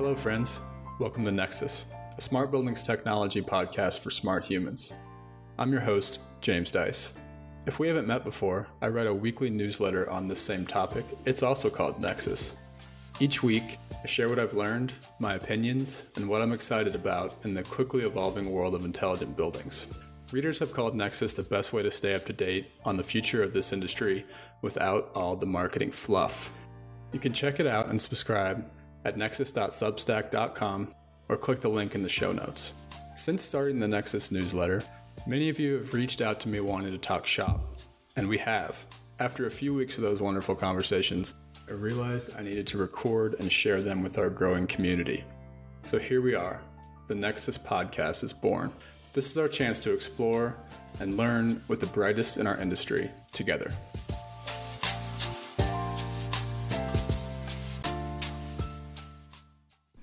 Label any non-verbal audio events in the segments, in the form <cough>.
Hello, friends. Welcome to Nexus, a smart buildings technology podcast for smart humans. I'm your host, James Dice. If we haven't met before, I write a weekly newsletter on this same topic. It's also called Nexus. Each week, I share what I've learned, my opinions, and what I'm excited about in the quickly evolving world of intelligent buildings. Readers have called Nexus the best way to stay up to date on the future of this industry without all the marketing fluff. You can check it out and subscribe at nexus.substack.com or click the link in the show notes. Since starting the Nexus newsletter, many of you have reached out to me wanting to talk shop, and we have. After a few weeks of those wonderful conversations, I realized I needed to record and share them with our growing community. So here we are. The Nexus podcast is born. This is our chance to explore and learn with the brightest in our industry together.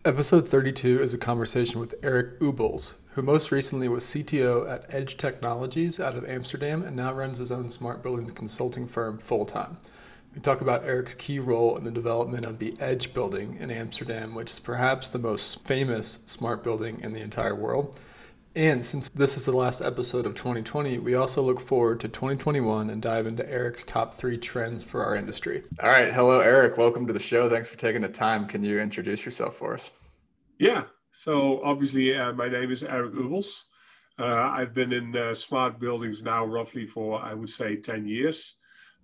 Episode 32 is a conversation with Erik Ubels, who most recently was CTO at Edge Technologies out of Amsterdam and now runs his own smart buildings consulting firm full time. We talk about Erik's key role in the development of the Edge building in Amsterdam, which is perhaps the most famous smart building in the entire world. And since this is the last episode of 2020, we also look forward to 2021 and dive into Erik's top three trends for our industry. All right. Hello, Erik. Welcome to the show. Thanks for taking the time. Can you introduce yourself for us? Yeah. So, obviously, uh, my name is Erik Ubels. Uh, I've been in uh, smart buildings now roughly for, I would say, 10 years.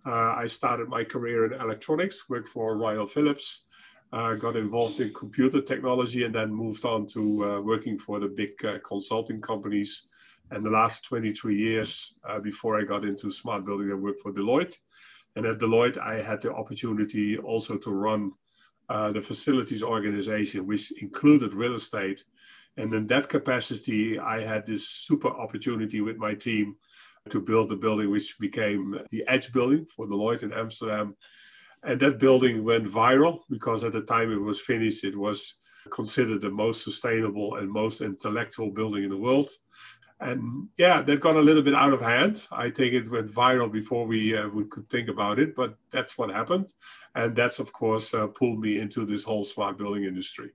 Uh, I started my career in electronics, worked for Royal Philips, uh, got involved in computer technology and then moved on to uh, working for the big uh, consulting companies. And the last 23 years uh, before I got into smart building, I worked for Deloitte. And at Deloitte, I had the opportunity also to run the facilities organization, which included real estate. And in that capacity, I had this super opportunity with my team to build the building, which became the Edge building for Deloitte in Amsterdam and that building went viral because at the time it was finished, it was considered the most sustainable and most intellectual building in the world. And yeah, that got a little bit out of hand. I think it went viral before we, uh, we could think about it, but that's what happened. And that's, of course, uh, pulled me into this whole smart building industry.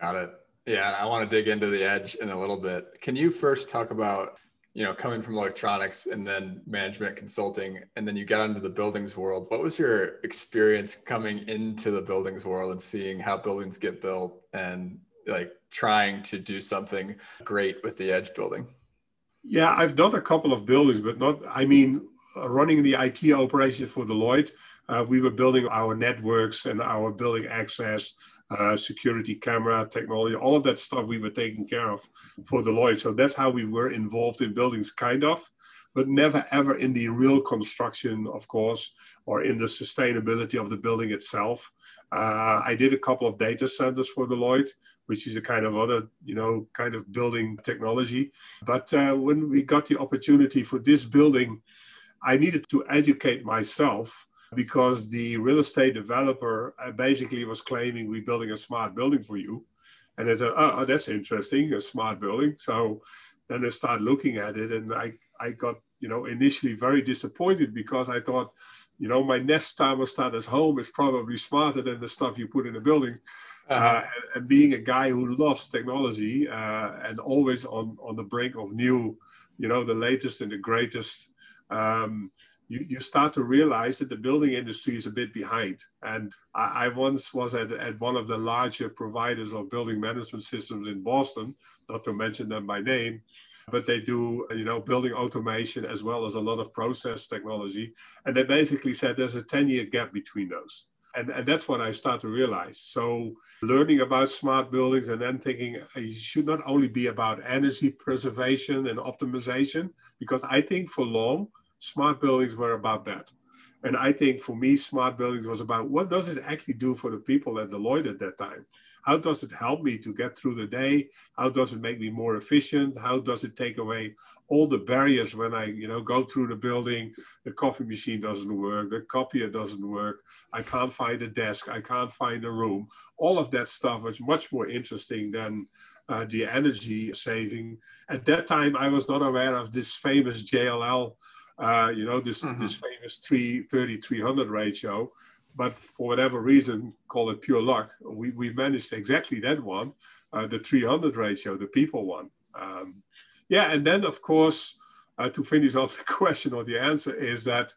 Got it. Yeah, I want to dig into the edge in a little bit. Can you first talk about you know, coming from electronics and then management consulting, and then you got into the buildings world. What was your experience coming into the buildings world and seeing how buildings get built and like trying to do something great with the edge building? Yeah, I've done a couple of buildings, but not, I mean, running the IT operations for Deloitte, uh, we were building our networks and our building access uh, security camera technology, all of that stuff we were taking care of for the Deloitte. So that's how we were involved in buildings, kind of, but never ever in the real construction, of course, or in the sustainability of the building itself. Uh, I did a couple of data centers for Deloitte, which is a kind of other, you know, kind of building technology. But uh, when we got the opportunity for this building, I needed to educate myself because the real estate developer uh, basically was claiming we're building a smart building for you. And I thought, oh, that's interesting, a smart building. So then I started looking at it and I, I got, you know, initially very disappointed because I thought, you know, my Nest thermostat at home is probably smarter than the stuff you put in a building. Uh-huh. Uh, and being a guy who loves technology uh, and always on, on the brink of new, you know, the latest and the greatest, um, you, you start to realize that the building industry is a bit behind. And I, I, once was at, at one of the larger providers of building management systems in Boston, not to mention them by name, but they do, you know, building automation as well as a lot of process technology. And they basically said there's a 10 year gap between those. And, and that's what I start to realize. So learning about smart buildings and then thinking uh, it should not only be about energy preservation and optimization, because I think for long, smart buildings were about that. And I think for me, smart buildings was about what does it actually do for the people at Deloitte at that time? How does it help me to get through the day? How does it make me more efficient? How does it take away all the barriers when I, you know, go through the building? The coffee machine doesn't work, the copier doesn't work, I can't find a desk, I can't find a room. All of that stuff was much more interesting than uh, the energy saving. At that time, I was not aware of this famous JLL uh, you know, this, mm-hmm. this famous 3, 30 300 ratio. but for whatever reason, call it pure luck, we, we managed exactly that one, uh, the 300 ratio, the people one. Um, yeah, and then of course, uh, to finish off the <laughs> question or the answer is that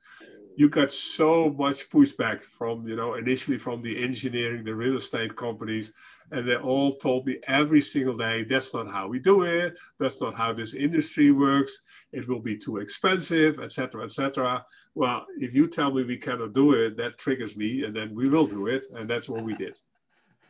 you got so much pushback from you know initially from the engineering the real estate companies and they all told me every single day that's not how we do it. That's not how this industry works. It will be too expensive etc etc well if you tell me we cannot do it that triggers me and then we will do it and that's what we did. <laughs>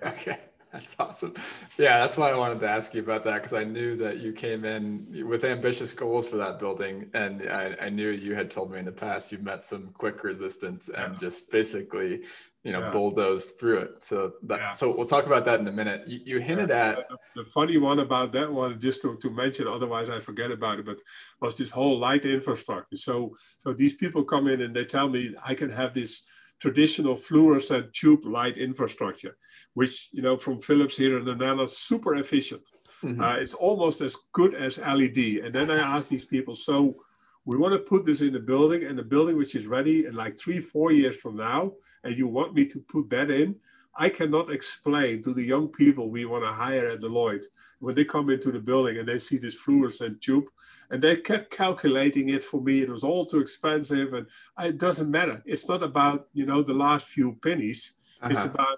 Okay that's awesome. Yeah, that's why I wanted to ask you about that because I knew that you came in with ambitious goals for that building, and I, I, knew you had told me in the past you met some quick resistance and yeah. just basically, you know, yeah. bulldozed through it. So that, yeah. so we'll talk about that in a minute. You, you hinted at the funny one about that one, just to, to mention, otherwise I forget about it, but was this whole light infrastructure. So so these people come in and they tell me I can have this traditional fluorescent tube light infrastructure, which, you know, from Philips here in the Netherlands, super efficient. Mm-hmm. Uh, it's almost as good as LED. And then I ask these people, so we want to put this in the building and the building which is ready in like three, four years from now, and you want me to put that in, I cannot explain to the young people we want to hire at Deloitte when they come into the building and they see this fluorescent tube and they kept calculating it for me. It was all too expensive and it doesn't matter. It's not about, you know, the last few pennies. Uh-huh. It's about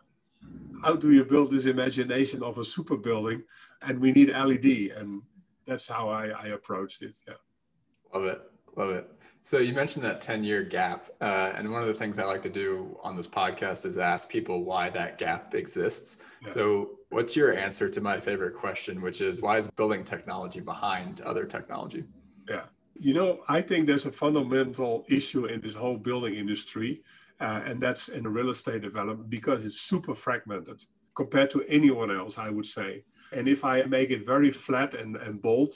how do you build this imagination of a super building and we need LED. And that's how I, I approached it. Yeah. Love it. Love it. So you mentioned that 10 year gap. Uh, and one of the things I like to do on this podcast is ask people why that gap exists. Yeah. So what's your answer to my favorite question, which is why is building technology behind other technology? Yeah. You know, I think there's a fundamental issue in this whole building industry, uh, and that's in the real estate development because it's super fragmented compared to anyone else, I would say. And if I make it very flat and, and bold,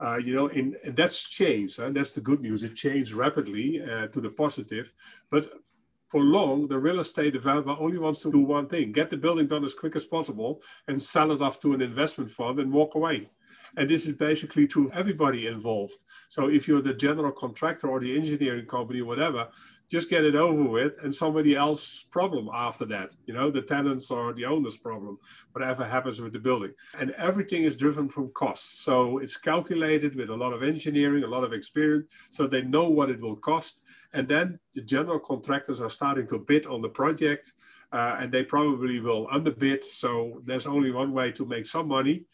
uh, you know, in, and that's changed. And that's the good news. It changed rapidly uh, to the positive. But for long, the real estate developer only wants to do one thing get the building done as quick as possible and sell it off to an investment fund and walk away. And this is basically to everybody involved. So if you're the general contractor or the engineering company, whatever, just get it over with and somebody else's problem after that you know the tenants or the owner's problem whatever happens with the building. And everything is driven from cost. So it's calculated with a lot of engineering a lot of experience so they know what it will cost. And then the general contractors are starting to bid on the project uh, and they probably will underbid. So there's only one way to make some money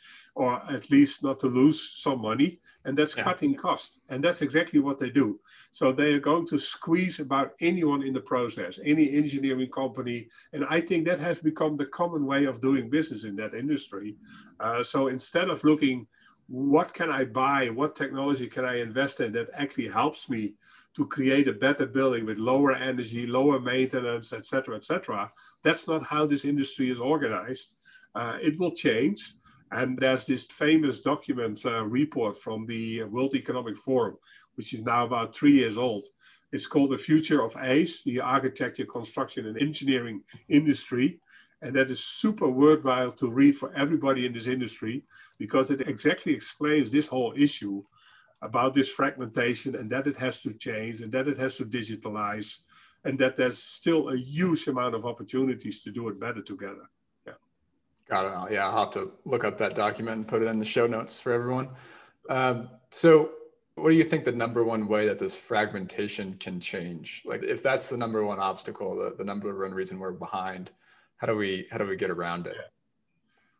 or at least not to lose some money and that's yeah. cutting cost. And that's exactly what they do. So they are going to squeeze about anyone in the process, any engineering company. And I think that has become the common way of doing business in that industry. Uh, so instead of looking, what can I buy? What technology can I invest in that actually helps me to create a better building with lower energy, lower maintenance, etc., etc. That's not how this industry is organized. Uh, it will change and there's this famous document uh, report from the World Economic Forum, which is now about three years old. It's called The Future of ACE, the Architecture, Construction, and Engineering Industry. And that is super worthwhile to read for everybody in this industry because it exactly explains this whole issue about this fragmentation and that it has to change and that it has to digitalize and that there's still a huge amount of opportunities to do it better together. Got it. Yeah, I'll have to look up that document and put it in the show notes for everyone. Um, so, what do you think the number one way that this fragmentation can change? Like, if that's the number one obstacle, the, the number one reason we're behind, how do we how do we get around it?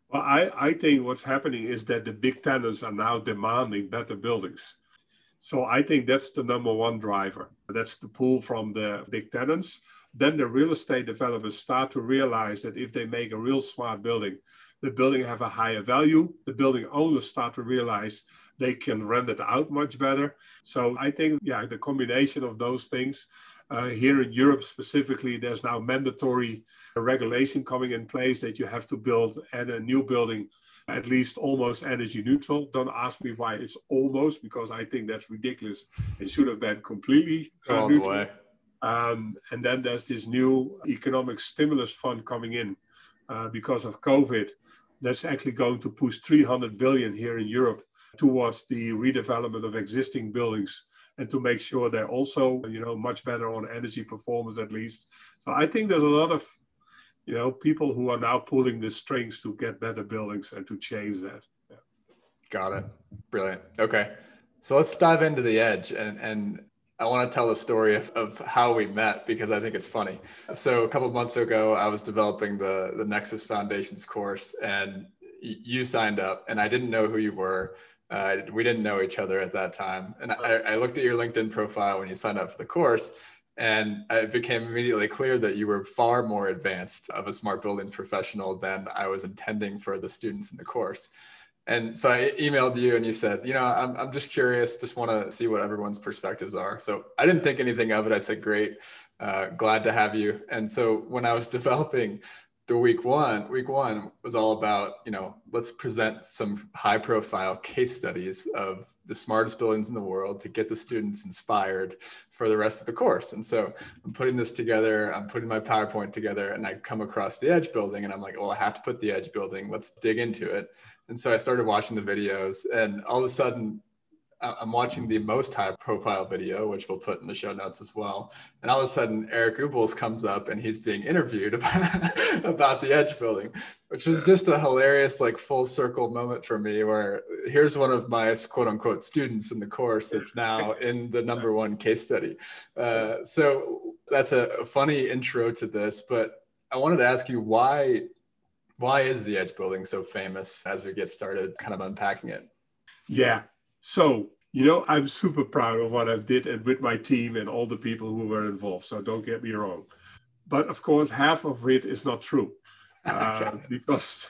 Well, I, I think what's happening is that the big tenants are now demanding better buildings. So I think that's the number one driver. That's the pull from the big tenants then the real estate developers start to realize that if they make a real smart building, the building have a higher value. The building owners start to realize they can rent it out much better. So I think, yeah, the combination of those things. Uh, here in Europe specifically, there's now mandatory regulation coming in place that you have to build and a new building at least almost energy neutral. Don't ask me why it's almost because I think that's ridiculous. It should have been completely uh, neutral. Um, and then there's this new economic stimulus fund coming in uh, because of COVID. That's actually going to push 300 billion here in Europe towards the redevelopment of existing buildings and to make sure they're also, you know, much better on energy performance at least. So I think there's a lot of, you know, people who are now pulling the strings to get better buildings and to change that. Yeah. Got it. Brilliant. Okay. So let's dive into the edge and, and I want to tell the story of, of how we met because I think it's funny. So a couple months ago, I was developing the, the Nexus Foundations course and you signed up and I didn't know who you were. Uh, we didn't know each other at that time. And I, I looked at your LinkedIn profile when you signed up for the course and it became immediately clear that you were far more advanced of a smart buildings professional than I was intending for the students in the course. And so I emailed you and you said, you know, I'm, I'm just curious, just want to see what everyone's perspectives are. So I didn't think anything of it. I said, great, uh, glad to have you. And so when I was <laughs> developing the week one, week one was all about, you know, let's present some high profile case studies of the smartest buildings in the world to get the students inspired for the rest of the course. And so I'm putting this together, I'm putting my PowerPoint together, and I come across the Edge building, and I'm like, well, I have to put the Edge building. Let's dig into it. And so I started watching the videos, and all of a sudden, I'm watching the most high profile video, which we'll put in the show notes as well. And all of a sudden, Erik Ubels comes up and he's being interviewed about, <laughs> about the edge building, which was just a hilarious, like full circle moment for me where here's one of my quote unquote students in the course that's now <laughs> in the number one case study. Uh, so that's a funny intro to this, but I wanted to ask you why. Why is the edge building so famous as we get started kind of unpacking it? Yeah, so, you know, I'm super proud of what I've did and with my team and all the people who were involved. So don't get me wrong. But of course, half of it is not true. <laughs> Uh, because,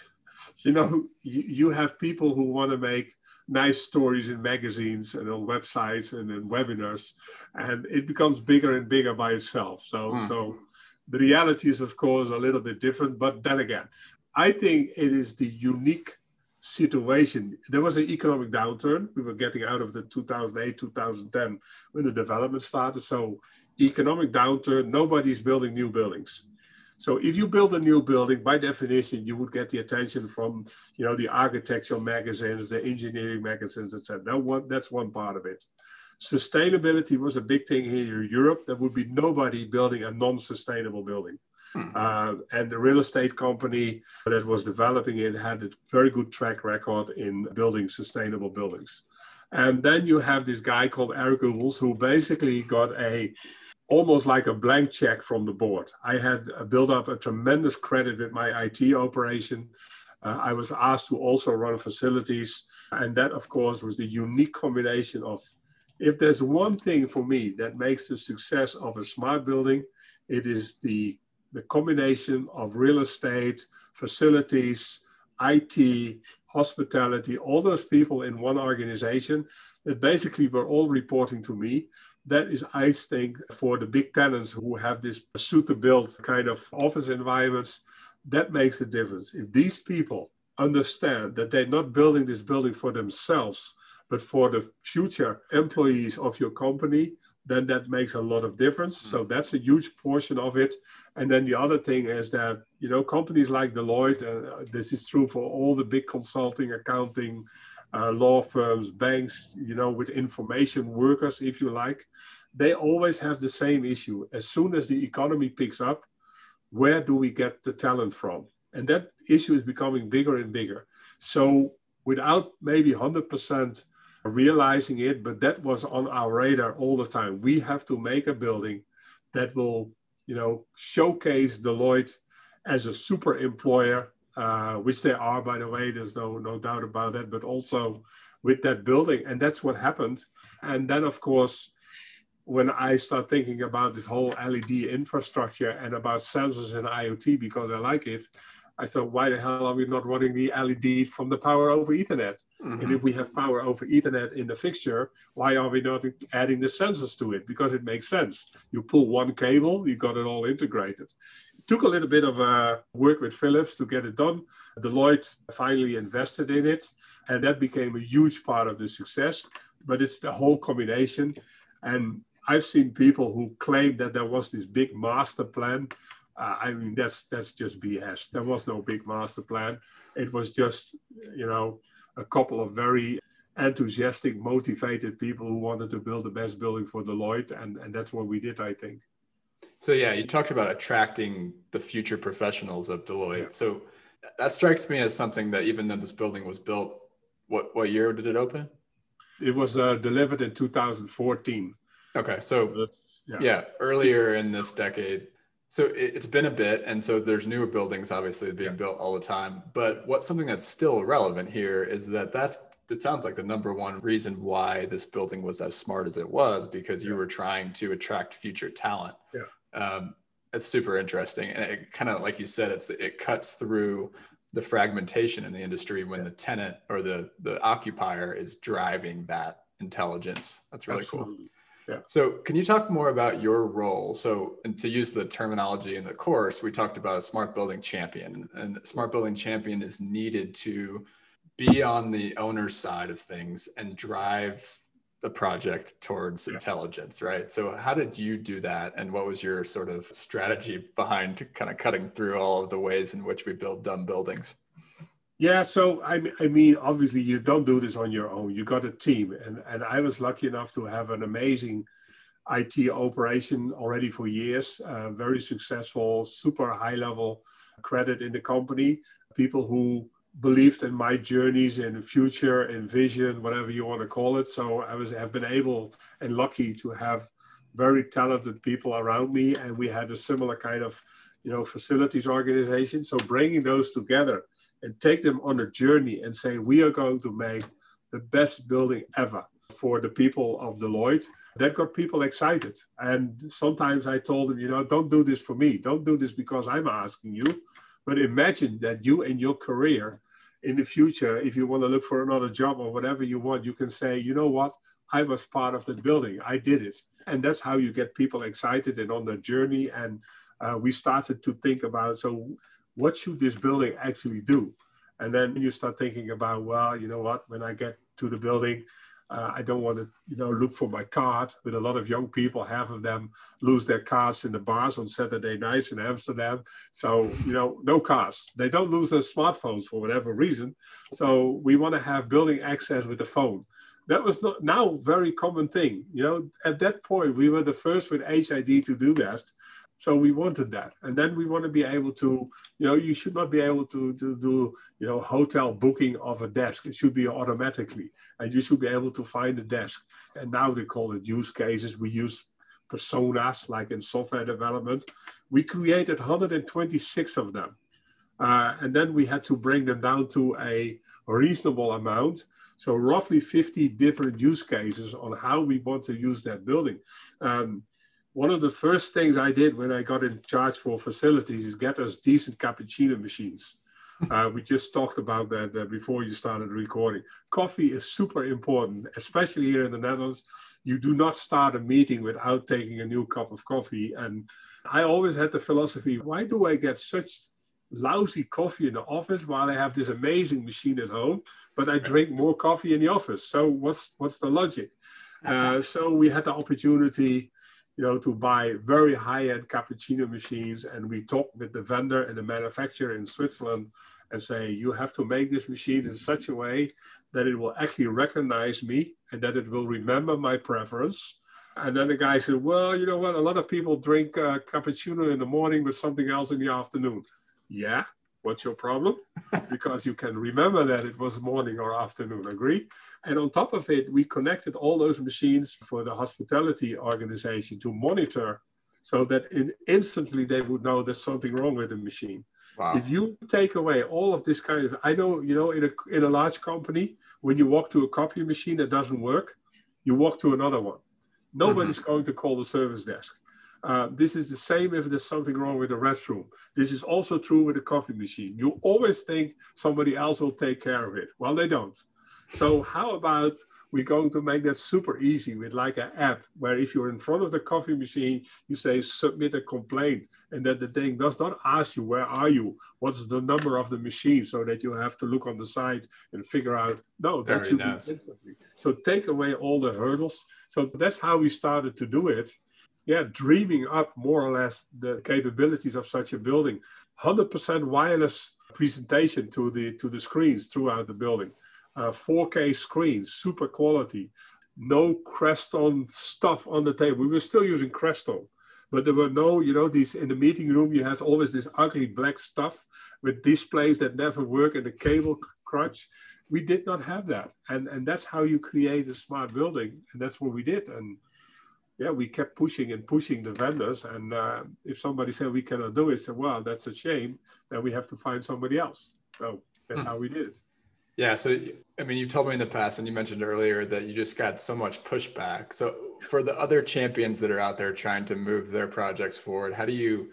you know, you, you have people who want to make nice stories in magazines and on websites and in webinars, and it becomes bigger and bigger by itself. So, mm. so the reality is, of course, a little bit different. But then again, I think it is the unique situation. There was an economic downturn. We were getting out of the 2008, 2010 when the development started. So, economic downturn, nobody's building new buildings. So if you build a new building, by definition, you would get the attention from, you know, the architectural magazines, the engineering magazines, etc. That one, that's one part of it. Sustainability was a big thing here in Europe. There would be nobody building a non-sustainable building. Hmm. Uh, and the real estate company that was developing it had a very good track record in building sustainable buildings. And then you have this guy called Erik Ubels who basically got a almost like a blank check from the board. I had built up a tremendous credit with my IT operation. Uh, I was asked to also run facilities. And that, of course, was the unique combination of if there's one thing for me that makes the success of a smart building, it is the the combination of real estate, facilities, IT, hospitality, all those people in one organization that basically were all reporting to me. That is, I think, for the big tenants who have this suit to build kind of office environments, that makes a difference. If these people understand that they're not building this building for themselves, but for the future employees of your company, then that makes a lot of difference. Mm-hmm. So that's a huge portion of it. And then the other thing is that, you know, companies like Deloitte, uh, this is true for all the big consulting, accounting, uh, law firms, banks, you know, with information workers, if you like, they always have the same issue. As soon as the economy picks up, where do we get the talent from? And that issue is becoming bigger and bigger. So without maybe 100% realizing it, but that was on our radar all the time. We have to make a building that will, you know, showcase Deloitte as a super employer, uh, which they are, by the way. There's no no doubt about that. But also with that building, and that's what happened. And then, of course, when I start thinking about this whole LED infrastructure and about sensors and IoT, because I like it, I thought, why the hell are we not running the LED from the power over Ethernet? Mm-hmm. And if we have power over Ethernet in the fixture, why are we not adding the sensors to it? Because it makes sense. You pull one cable, you got it all integrated. It took a little bit of uh, work with Philips to get it done. Deloitte finally invested in it, and that became a huge part of the success. But it's the whole combination. And I've seen people who claim that there was this big master plan uh, I mean, that's that's just BS. There was no big master plan. It was just, you know, a couple of very enthusiastic, motivated people who wanted to build the best building for Deloitte. And, and that's what we did, I think. So, yeah, you talked about attracting the future professionals of Deloitte. Yeah. So, that strikes me as something that even though this building was built, what, what year did it open? It was uh, delivered in 2014. Okay. So, yeah. yeah, earlier in this decade. So it's been a bit, and so there's newer buildings obviously being built all the time. But what's something that's still relevant here is that that's it sounds like the number one reason why this building was as smart as it was because you were trying to attract future talent. Yeah. Um, it's super interesting, and it kind of like you said, it's it cuts through the fragmentation in the industry when yeah. the tenant or the the occupier is driving that intelligence. That's really Absolutely. cool. Yeah. So, can you talk more about your role? So, and to use the terminology in the course, we talked about a smart building champion, and smart building champion is needed to be on the owner's side of things and drive the project towards yeah. intelligence, right? So, how did you do that, and what was your sort of strategy behind kind of cutting through all of the ways in which we build dumb buildings? Yeah, so I, I mean, obviously, you don't do this on your own. You got a team, and and I was lucky enough to have an amazing IT operation already for years. Uh, very successful, super high level credit in the company. People who believed in my journeys in future, in vision, whatever you want to call it. So I was have been able and lucky to have very talented people around me, and we had a similar kind of you know facilities organization. So bringing those together and take them on a journey and say, we are going to make the best building ever for the people of Deloitte. That got people excited. And sometimes I told them, you know, don't do this for me. Don't do this because I'm asking you. But imagine that you and your career in the future, if you want to look for another job or whatever you want, you can say, you know what? I was part of that building. I did it. And that's how you get people excited and on their journey. And uh, we started to think about so what should this building actually do? And then you start thinking about, well, you know what, when I get to the building, uh, I don't want to, you know, look for my card. With a lot of young people, half of them lose their cards in the bars on Saturday nights in Amsterdam. So, you know, no cars. They don't lose their smartphones for whatever reason. So we want to have building access with the phone. That was not now very common thing. You know, at that point, we were the first with HID to do that. So we wanted that. And then we want to be able to, you know, you should not be able to, to do, you know, hotel booking of a desk. It should be automatically. And you should be able to find a desk. And now they call it use cases. We use personas like in software development. We created 126 of them. Uh, and then we had to bring them down to a reasonable amount. So roughly 50 different use cases on how we want to use that building. Um, one of the first things I did when I got in charge for facilities is get us decent cappuccino machines. <laughs> Uh, we just talked about that uh, before you started recording. Coffee is super important, especially here in the Netherlands. You do not start a meeting without taking a new cup of coffee. And I always had the philosophy why do I get such lousy coffee in the office while I have this amazing machine at home, but I drink more coffee in the office? So, what's, what's the logic? <laughs> Uh, so, we had the opportunity you know, to buy very high-end cappuccino machines. And we talk with the vendor and the manufacturer in Switzerland and say, you have to make this machine in such a way that it will actually recognize me and that it will remember my preference. And then the guy said, well, you know what? A lot of people drink uh, cappuccino in the morning, but something else in the afternoon. Yeah, what's your problem? <laughs> because you can remember that it was morning or afternoon, agree? And on top of it, we connected all those machines for the hospitality organization to monitor so that in, instantly they would know there's something wrong with the machine. Wow. If you take away all of this kind of, I know, you know, in a, in a large company, when you walk to a copy machine that doesn't work, you walk to another one. Nobody's mm-hmm. going to call the service desk. Uh, this is the same if there's something wrong with the restroom. This is also true with the coffee machine. You always think somebody else will take care of it. Well, they don't. So how about we're going to make that super easy with like an app where if you're in front of the coffee machine, you say submit a complaint and that the thing does not ask you where are you, what's the number of the machine so that you have to look on the side and figure out, no, that Very should nice. be instantly. So take away all the hurdles. So that's how we started to do it yeah, dreaming up more or less the capabilities of such a building. 100% wireless presentation to the to the screens throughout the building. Uh, 4K screens, super quality, no Crestron stuff on the table. We were still using Crestron, but there were no, you know, these in the meeting room, you had always this ugly black stuff with displays that never work and the cable crutch. We did not have that. And, and that's how you create a smart building. And that's what we did. And yeah, we kept pushing and pushing the vendors. And uh, if somebody said we cannot do it, said, well, that's a shame. Then we have to find somebody else. So that's hmm. how we did it. Yeah. So, I mean, you've told me in the past, and you mentioned earlier that you just got so much pushback. So, for the other champions that are out there trying to move their projects forward, how do you,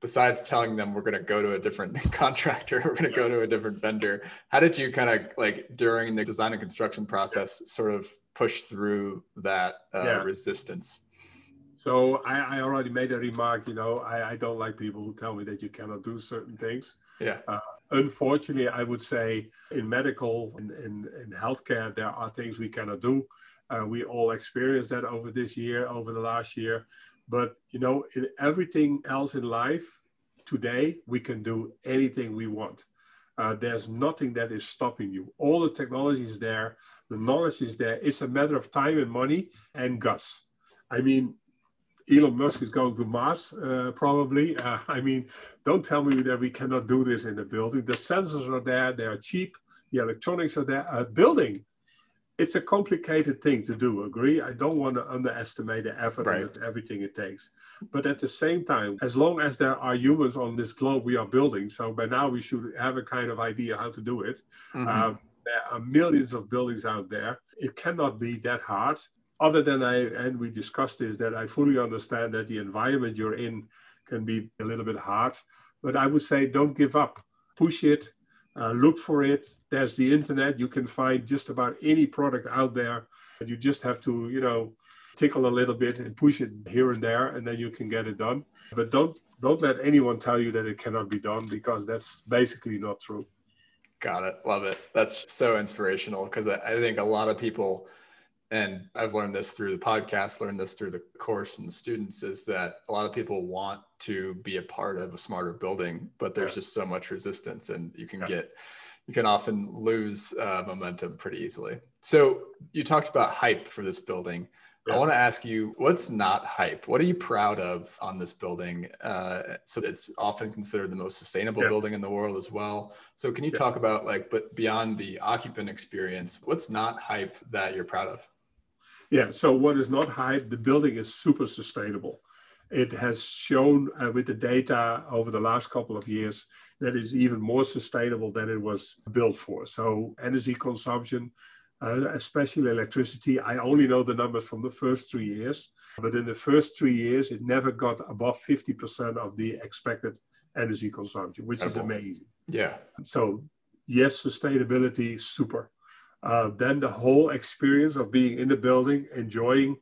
besides telling them we're going to go to a different <laughs> contractor, we're going to go to a different vendor, how did you kind of like during the design and construction process sort of push through that uh, yeah. resistance? So I, I, already made a remark. You know, I, I, don't like people who tell me that you cannot do certain things. Yeah. Uh, unfortunately, I would say in medical and in, in, healthcare, there are things we cannot do. Uh, we all experienced that over this year, over the last year. But you know, in everything else in life, today we can do anything we want. Uh, there's nothing that is stopping you. All the technology is there, the knowledge is there. It's a matter of time and money and guts. I mean, Elon Musk is going to Mars, uh, probably. Uh, I mean, don't tell me that we cannot do this in the building. The sensors are there, they are cheap, the electronics are there. A building, it's a complicated thing to do, agree? I don't want to underestimate the effort right. and everything it takes. But at the same time, as long as there are humans on this globe we are building, so by now we should have a kind of idea how to do it. Mm-hmm. Um, there are millions of buildings out there. It cannot be that hard other than I, and we discussed this, that I fully understand that the environment you're in can be a little bit hard. But I would say don't give up, push it, uh, look for it. There's the internet. You can find just about any product out there. You just have to, you know, tickle a little bit and push it here and there, and then you can get it done. But don't don't let anyone tell you that it cannot be done because that's basically not true. Got it. Love it. That's so inspirational because I, I think a lot of people and I've learned this through the podcast, learned this through the course and the students, is that a lot of people want to be a part of a smarter building, but there's yeah. just so much resistance, and you can yeah. get you can often lose uh, momentum pretty easily. So you talked about hype for this building. Yeah. I want to ask you, what's not hype? What are you proud of on this building? Uh, so it's often considered the most sustainable building in the world as well. So can you talk about like, but beyond the occupant experience, what's not hype that you're proud of? Yeah, so what is not hype, the building is super sustainable. It has shown uh, with the data over the last couple of years that it's even more sustainable than it was built for. So energy consumption, uh, especially electricity. I only know the numbers from the first three years, but in the first three years, it never got above 50% of the expected energy consumption, which is amazing. Yeah. So, yes, sustainability, super. Uh, then the whole experience of being in the building, enjoying.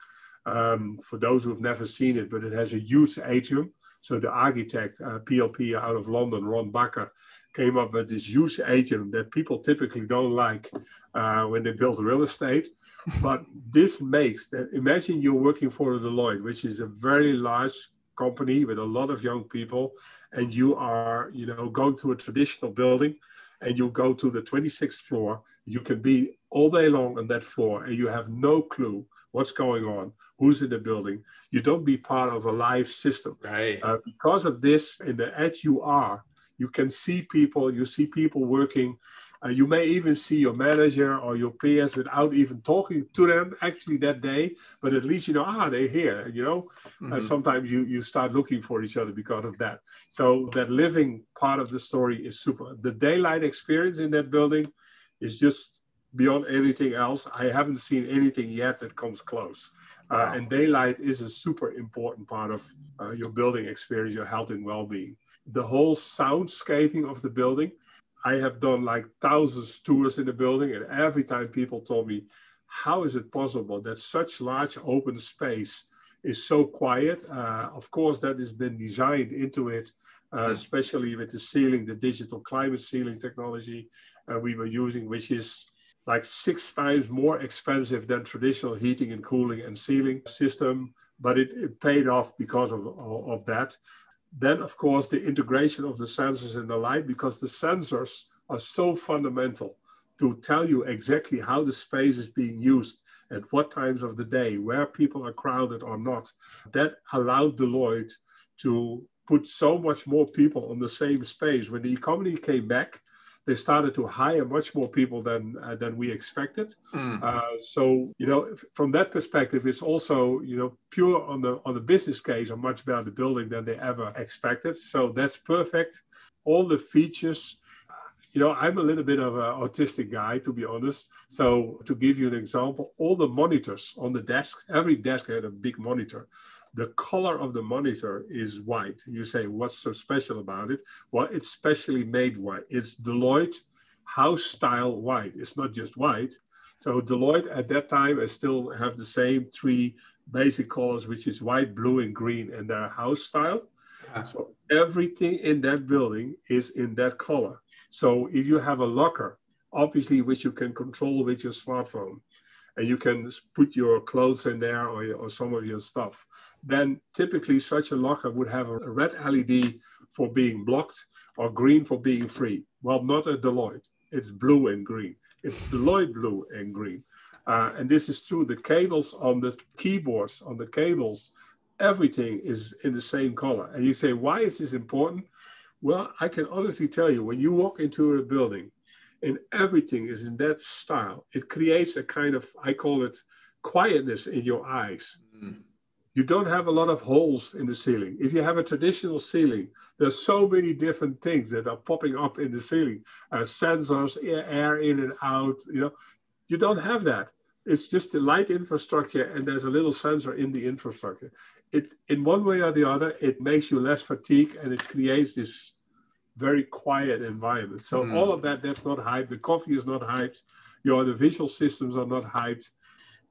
Um, for those who have never seen it, but it has a huge atrium. So the architect, uh, PLP out of London, Ron Bakker, came up with this huge atrium that people typically don't like uh, when they build real estate. <laughs> but this makes that. Imagine you're working for the Deloitte, which is a very large company with a lot of young people, and you are, you know, going to a traditional building and you go to the 26th floor, you can be all day long on that floor and you have no clue what's going on, who's in the building. You don't be part of a live system. Right. Uh, because of this, in the edge you are, you can see people, you see people working uh, you may even see your manager or your peers without even talking to them actually that day, but at least you know, ah, they're here. You know, uh, mm-hmm. uh, sometimes you you start looking for each other because of that. So that living part of the story is super. The daylight experience in that building is just beyond anything else. I haven't seen anything yet that comes close. Uh, and daylight is a super important part of uh, your building experience, your health and well-being. The whole soundscaping of the building I have done like thousands tours in the building, and every time people told me, how is it possible that such large open space is so quiet? Uh, of course, that has been designed into it, uh, especially with the ceiling, the digital climate ceiling technology uh, we were using, which is like six times more expensive than traditional heating and cooling and ceiling system, but it, it paid off because of, of, of that. Then, of course, the integration of the sensors and the light, because the sensors are so fundamental to tell you exactly how the space is being used at what times of the day, where people are crowded or not. That allowed Deloitte to put so much more people on the same space. When the economy came back, they started to hire much more people than uh, than we expected. Mm. Uh, so you know, from that perspective, it's also you know pure on the on the business case a much better building than they ever expected. So that's perfect. All the features you know, I'm a little bit of an autistic guy, to be honest. So, to give you an example, all the monitors on the desk, every desk had a big monitor. The color of the monitor is white. You say, what's so special about it? Well, it's specially made white. It's Deloitte house style white. It's not just white. So, Deloitte at that time, I still have the same three basic colors, which is white, blue, and green, and their house style. Uh-huh. So, everything in that building is in that color. So if you have a locker, obviously which you can control with your smartphone, and you can put your clothes in there or, or some of your stuff, then typically such a locker would have a red LED for being blocked or green for being free. Well, not at Deloitte. It's blue and green. It's Deloitte blue and green. Uh, and this is true. The cables on the keyboards, on the cables, everything is in the same color. And you say, why is this important? Well, I can honestly tell you, when you walk into a building and everything is in that style, it creates a kind of, I call it quietness in your eyes. Mm. You don't have a lot of holes in the ceiling. If you have a traditional ceiling, there's so many different things that are popping up in the ceiling, uh, sensors, air in and out. You know, you don't have that. It's just the light infrastructure, and there's a little sensor in the infrastructure. It, in one way or the other, it makes you less fatigued, and it creates this very quiet environment. So mm. all of that, that's not hyped. The coffee is not hyped. Your the visual systems are not hyped.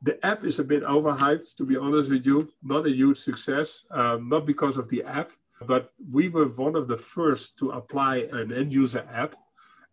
The app is a bit overhyped, to be honest with you. Not a huge success, um, not because of the app, but we were one of the first to apply an end user app.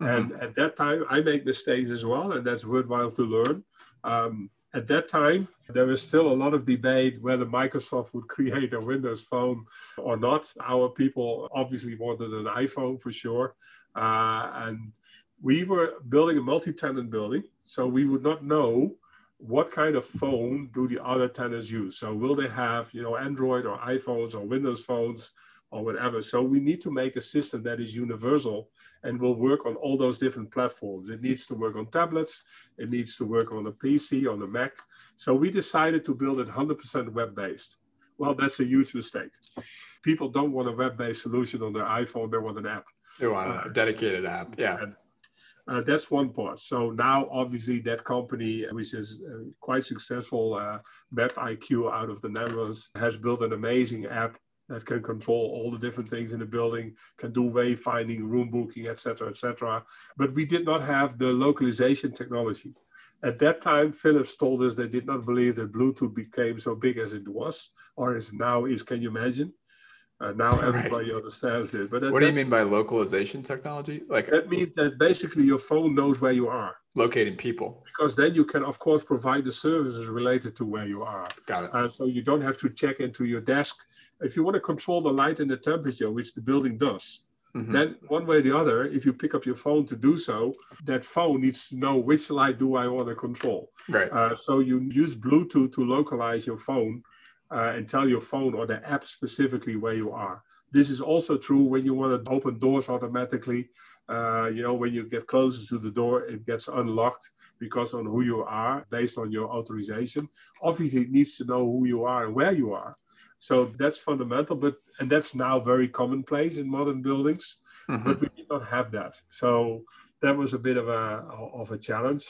Mm-hmm. And at that time, I make mistakes as well, and that's worthwhile to learn. Um, at that time, there was still a lot of debate whether Microsoft would <laughs> create a Windows phone or not. Our people obviously wanted an iPhone for sure. Uh, and we were building a multi-tenant building, so we would not know what kind of phone do the other tenants use. So will they have, you know, Android or iPhones or Windows phones? Or whatever. So we need to make a system that is universal and will work on all those different platforms. It needs to work on tablets, it needs to work on a PC, on a Mac. So we decided to build it 100% web-based. Well, that's a huge mistake. People don't want a web-based solution on their iPhone; they want an app. They want a dedicated app. Yeah. And, uh, that's one part. So now, obviously, that company, which is uh, quite successful, uh, IQ out of the Netherlands, has built an amazing app that can control all the different things in the building, can do wayfinding, room booking, etc., etc. But we did not have the localization technology. At that time, Philips told us they did not believe that Bluetooth became so big as it was, or as now is. Can you imagine? Uh, now <laughs> everybody right. understands it. But what do you mean by localization technology? Like that means that basically your phone knows where you are. Locating people. Because then you can, of course, provide the services related to where you are. Got it. Uh, so you don't have to check into your desk. If you want to control the light and the temperature, which the building does, Mm-hmm. then one way or the other, if you pick up your phone to do so, that phone needs to know which light do I want to control. Right. Uh, so you use Bluetooth to localize your phone uh, and tell your phone or the app specifically where you are. This is also true when you want to open doors automatically. Uh, you know, when you get closer to the door, it gets unlocked because on who you are based on your authorization. Obviously, it needs to know who you are and where you are. So that's fundamental, but and that's now very commonplace in modern buildings. Mm-hmm. But we did not have that, so that was a bit of a of a challenge.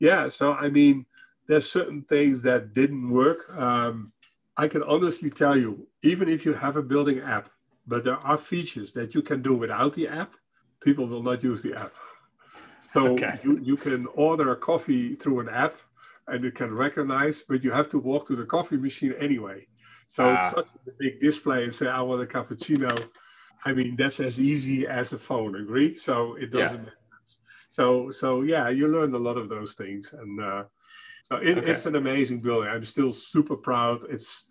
Yeah, so I mean, there's certain things that didn't work. Um, I can honestly tell you, even if you have a building app, but there are features that you can do without the app, people will not use the app. So <laughs> okay. you, you can order a coffee through an app and it can recognize, but you have to walk to the coffee machine anyway. So uh, touch the big display and say, I want a cappuccino. I mean, that's as easy as a phone, agree? So it doesn't yeah. So, so yeah, you learn a lot of those things. And uh, so it, okay. it's an amazing building. I'm still super proud. It's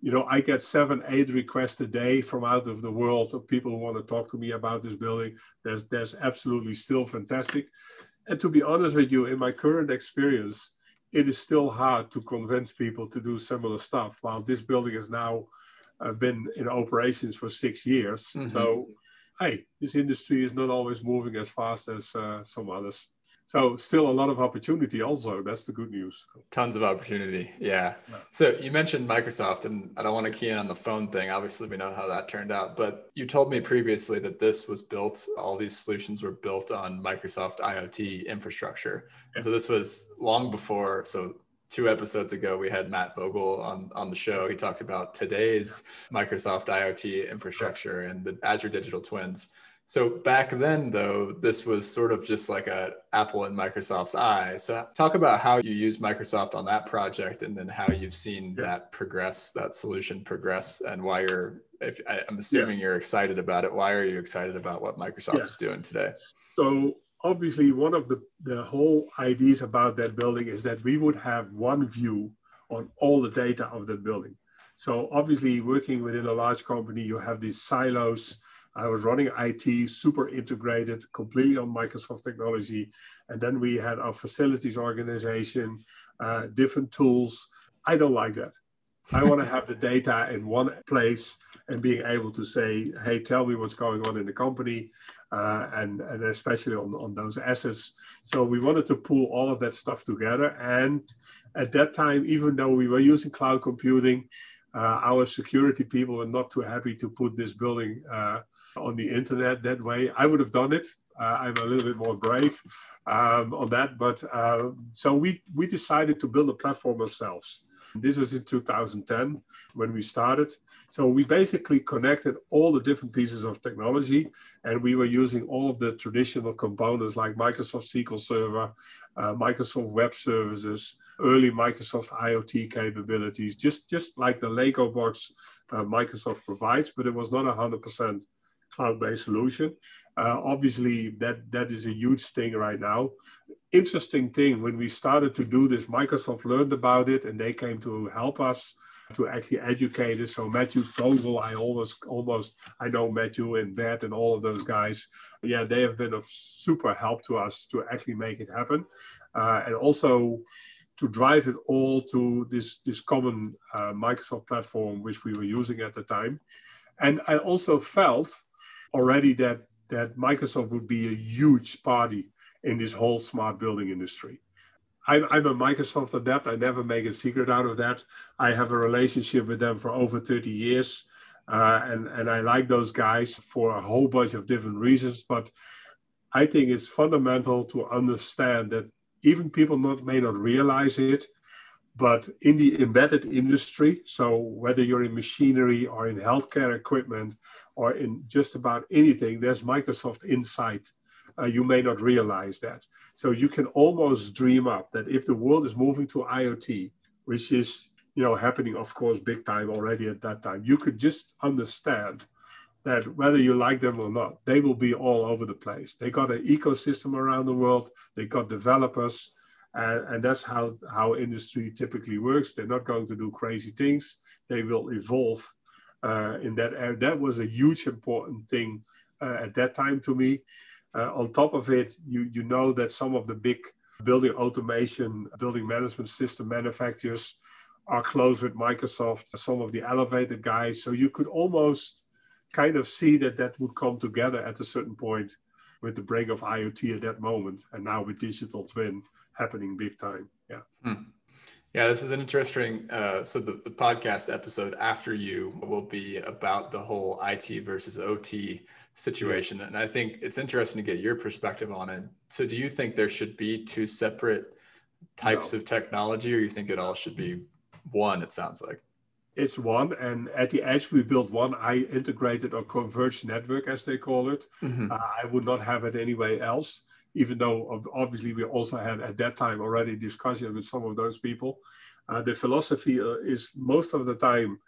you know, I get seven, eight requests a day from out of the world of people who want to talk to me about this building. There's, there's absolutely still fantastic. And to be honest with you, in my current experience, it is still hard to convince people to do similar stuff. While this building has now uh, been in operations for six years, mm-hmm. so hey, this industry is not always moving as fast as uh, some others. So still a lot of opportunity also. That's the good news. Tons of opportunity. Yeah. yeah. So you mentioned Microsoft and I don't want to key in on the phone thing. Obviously we know how that turned out, but you told me previously that this was built, all these solutions were built on Microsoft IoT infrastructure. Yeah. So this was long before, so two episodes ago we had Matt Vogel on, on the show. He talked about today's Microsoft IoT infrastructure and the Azure Digital Twins. So back then, though, this was sort of just like a Apple and Microsoft's eye. So talk about how you use Microsoft on that project, and then how you've seen yeah. that progress, that solution progress, and why you're. If I'm assuming yeah. you're excited about it, why are you excited about what Microsoft yeah. is doing today? So obviously, one of the the whole ideas about that building is that we would have one view on all the data of that building. So obviously, working within a large company, you have these silos I was running IT, super integrated, completely on Microsoft technology. And then we had our facilities organization, uh, different tools. I don't like that. I want to have the data in one place and being able to say, hey, tell me what's going on in the company, uh, and, and especially on, on those assets. So we wanted to pull all of that stuff together. And at that time, even though we were using cloud computing, uh, our security people were not too happy to put this building uh, on the internet that way. I would have done it. Uh, I'm a little bit more brave um, on that, but uh, so we we decided to build a platform ourselves. This was in 2010 when we started. So we basically connected all the different pieces of technology, and we were using all of the traditional components like Microsoft SQL Server, uh, Microsoft Web Services, early Microsoft IoT capabilities, just just like the Lego box uh, Microsoft provides, but it was not 100% cloud-based solution. Uh, obviously, that that is a huge thing right now. Interesting thing when we started to do this, Microsoft learned about it and they came to help us to actually educate us. So Matthew Vogel, I always almost I know Matthew and Bert and all of those guys. Yeah, they have been of super help to us to actually make it happen, uh, and also to drive it all to this this common uh, Microsoft platform which we were using at the time. And I also felt already that that Microsoft would be a huge party in this whole smart building industry. I'm, I'm a Microsoft adept. I never make a secret out of that. I have a relationship with them for over 30 years. Uh, and, and I like those guys for a whole bunch of different reasons. But I think it's fundamental to understand that even people not, may not realize it, but in the embedded industry, so whether you're in machinery or in healthcare equipment or in just about anything, there's Microsoft Insight. Uh, you may not realize that. So you can almost dream up that if the world is moving to IoT, which is you know happening, of course, big time already at that time, you could just understand that whether you like them or not, they will be all over the place. They got an ecosystem around the world. They got developers and, and that's how, how industry typically works. They're not going to do crazy things. They will evolve uh, in that. That was a huge important thing uh, at that time to me. Uh, on top of it, you, you know that some of the big building automation, building management system manufacturers are close with Microsoft, some of the elevator guys. So you could almost kind of see that that would come together at a certain point with the break of IoT at that moment. And now with digital twin, happening big time. Yeah. Hmm. Yeah, this is an interesting. Uh, so the, the podcast episode after you will be about the whole IT versus OT situation, yeah. and I think it's interesting to get your perspective on it. So, do you think there should be two separate types no. of technology, or you think it all should be one? It sounds like it's one, and at the edge we built one I integrated or converged network, as they call it. Mm-hmm. Uh, I would not have it anywhere else even though obviously we also had at that time already discussion with some of those people. Uh, the philosophy uh, is most of the time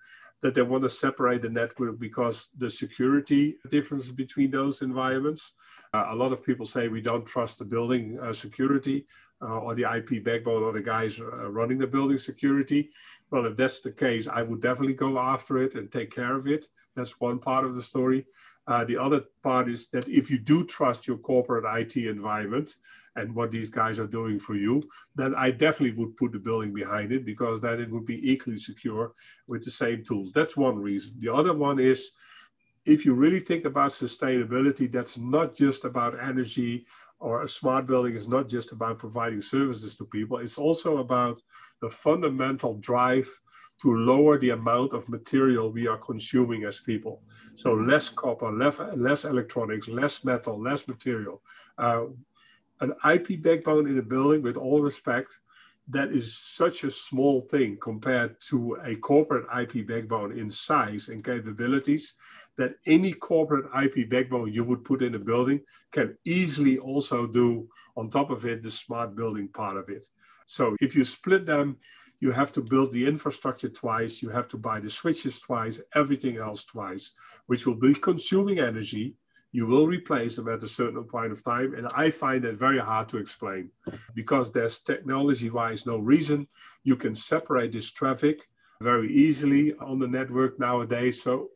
that they want to separate the network because the security difference between those environments. Uh, a lot of people say we don't trust the building uh, security uh, or the IP backbone or the guys uh, running the building security. Well, if that's the case, I would definitely go after it and take care of it. That's one part of the story. Uh, the other part is that if you do trust your corporate IT environment and what these guys are doing for you, then I definitely would put the building behind it because then it would be equally secure with the same tools. That's one reason. The other one is if you really think about sustainability, that's not just about energy or a smart building is not just about providing services to people. It's also about the fundamental drive to lower the amount of material we are consuming as people. So less copper, less, less electronics, less metal, less material. Uh, an IP backbone in a building, with all respect, that is such a small thing compared to a corporate IP backbone in size and capabilities that any corporate IP backbone you would put in a building can easily also do on top of it the smart building part of it. So if you split them, you have to build the infrastructure twice, you have to buy the switches twice, everything else twice, which will be consuming energy. You will replace them at a certain point of time. And I find that very hard to explain because there's technology wise no reason. You can separate this traffic very easily on the network nowadays. So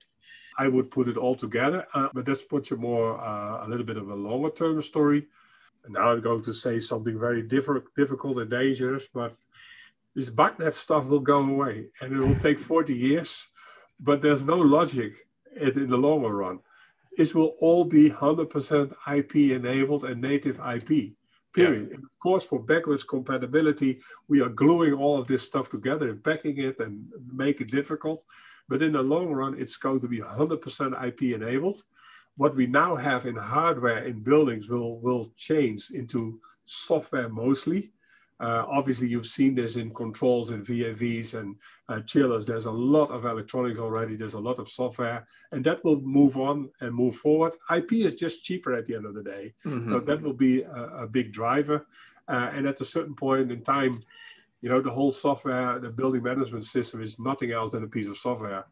I would put it all together, uh, but that's much more uh, a little bit of a longer term story. And now I'm going to say something very diff- difficult and dangerous, but this BACnet stuff will go away and it will take 40 years, but there's no logic in, in the longer run. It will all be 100% IP enabled and native IP, period. Yeah. And of course, for backwards compatibility, we are gluing all of this stuff together and packing it and make it difficult. But in the long run, it's going to be 100% IP enabled. What we now have in hardware in buildings will, will change into software mostly. Uh, obviously, you've seen this in controls and VAVs and uh, chillers. There's a lot of electronics already. There's a lot of software, and that will move on and move forward. IP is just cheaper at the end of the day, mm-hmm. so that will be a, a big driver. Uh, and at a certain point in time, you know, the whole software, the building management system is nothing else than a piece of software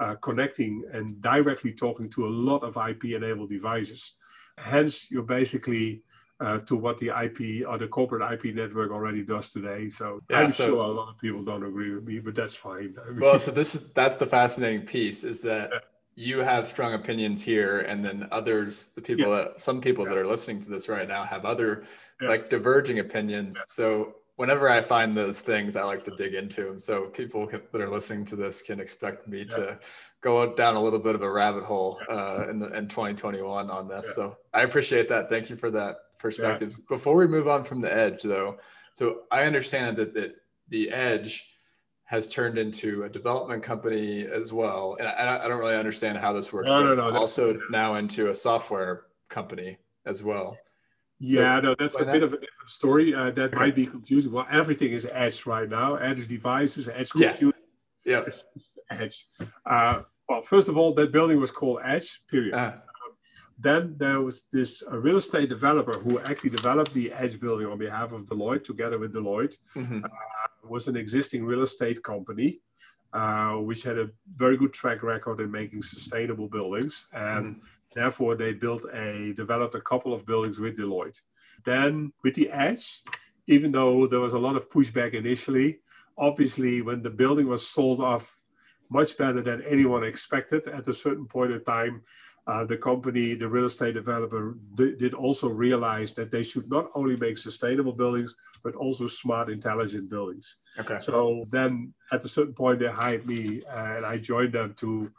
uh, connecting and directly talking to a lot of IP-enabled devices. Hence, you're basically uh, to what the IP or the corporate IP network already does today. So yeah, I'm so, sure a lot of people don't agree with me, but that's fine. I <laughs> mean, well, so this is that's the fascinating piece is that. Yeah. You have strong opinions here, and then others, the people yeah. that some people that are listening to this right now have other like diverging opinions. So whenever I find those things, I like to dig into them. So people that are listening to this can expect me to go down a little bit of a rabbit hole uh, in the in 2021 on this. So I appreciate that. Thank you for that perspective. Yeah. Before we move on from the edge, though, so I understand that that the edge has turned into a development company as well, and I, I don't really understand how this works. No, no, no. Also now into a software company as well. Yeah, so no, that's a that? bit of a different story. Uh, that okay. might be confusing. Well, everything is edge right now. Edge devices, edge computing. Yeah. yeah. Edge. Uh, well, first of all, that building was called Edge. Period. Uh. Then there was this uh, real estate developer who actually developed the Edge building on behalf of Deloitte, together with Deloitte. Mm-hmm. Uh, was an existing real estate company. Uh, which had a very good track record in making sustainable buildings. And mm-hmm. Therefore, they built a developed a couple of buildings with Deloitte. Then with the Edge, even though there was a lot of pushback initially, obviously when the building was sold off much better than anyone expected at a certain point in time, uh, the company, the real estate developer, d- did also realize that they should not only make sustainable buildings, but also smart, intelligent buildings. Okay. So then at a certain point, they hired me and I joined them to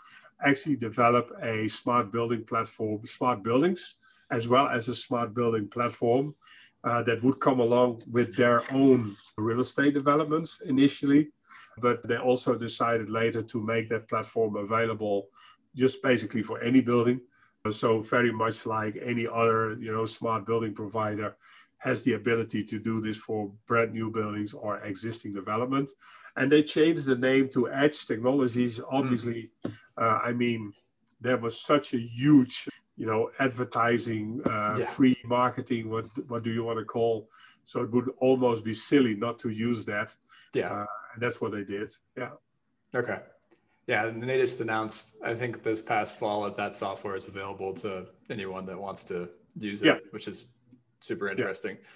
actually develop a smart building platform, smart buildings, as well as a smart building platform uh, that would come along with their own real estate developments initially. But they also decided later to make that platform available just basically for any building. So very much like any other, you know, smart building provider has the ability to do this for brand new buildings or existing development. And they changed the name to Edge Technologies. Obviously, mm. uh, I mean, there was such a huge, you know, advertising, uh, yeah. free marketing. What what do you want to call? So it would almost be silly not to use that. Yeah, uh, and that's what they did. Yeah. Okay. Yeah, and they just announced, I think this past fall, that that software is available to anyone that wants to use it, yeah. which is super interesting. Yeah.